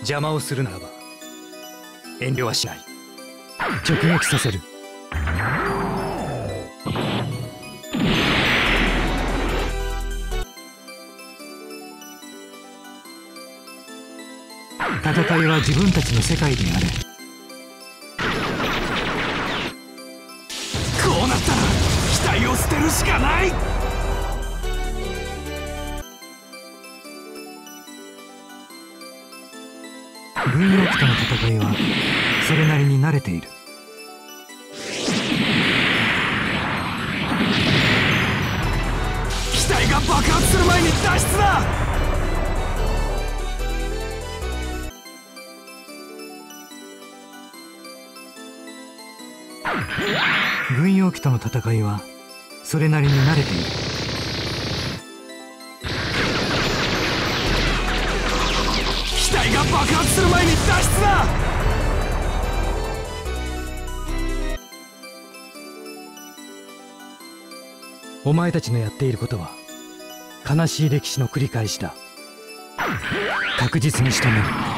邪魔をするならば遠慮はしない。直撃させる。戦いは自分たちの世界であれ。こうなったら機体を捨てるしかない。軍用機との戦いはそれなりに慣れている。機体が爆発する前に脱出だ！軍用機との戦いはそれなりに慣れているが爆発する前に脱出だ。お前たちのやっていることは悲しい歴史の繰り返しだ。確実に仕留める。